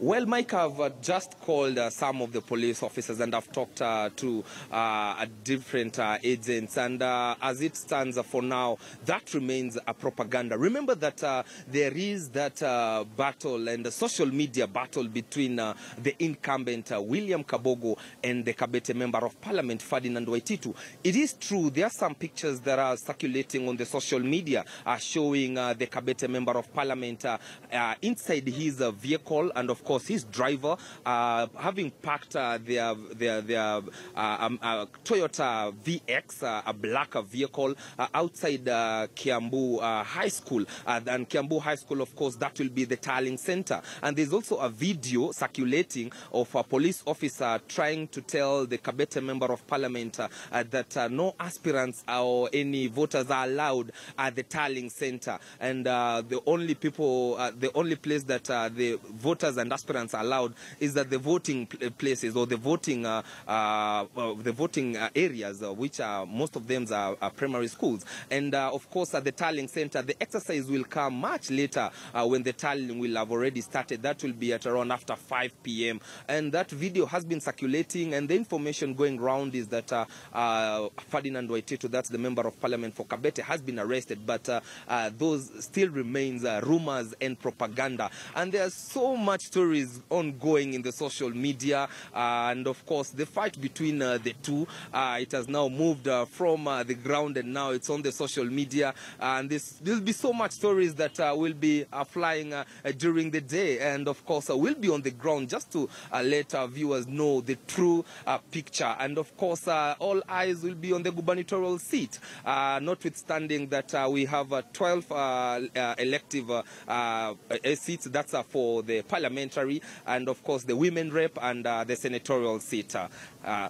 Well, Mike, I've uh, just called uh, some of the police officers and I've talked uh, to uh, different uh, agents. And uh, as it stands for now, that remains a propaganda. Remember that there is that battle and the social media battle between the incumbent William Kabogo and the Kabete member of parliament, Ferdinand Waititu. It is true, there are some pictures that are circulating on the social media showing the Kabete member of parliament inside his vehicle and of course his driver uh, having parked uh, their their their uh, um, Toyota VX, a black vehicle outside Kiambu High School. And Kiambu High School, of course, that will be the tallying Center. And there's also a video circulating of a police officer trying to tell the Kabete member of parliament uh, that uh, no aspirants or any voters are allowed at the tallying Center. And the only people, the only place that the voters and aspirants allowed is that the voting places or the voting, uh, uh, uh, the voting uh, areas, uh, which are most of them are, are primary schools. And uh, of course, at the tallying Center, the exercise will come much later uh, when the tallying will have already started. That will be at around after 5 p.m. And that video has been circulating, and the information going round is that uh, uh, Ferdinand Waititu, that's the member of parliament for Kabete, has been arrested. But uh, uh, those still remains uh, rumors and propaganda. And there's so much stories ongoing in the social media, and of course, the fight between uh, the two. Uh, it has now moved uh, from the ground, and now it's on the social media. and this there'll be so much stories that will be flying during the day, and of course, we'll be on the ground just to let our viewers know the true picture. And of course, all eyes will be on the gubernatorial seat, notwithstanding that we have uh, 12 uh, uh, elective seats. That's for the parliamentary, and of course, the women rep and uh, the senatorial seat. Uh, uh,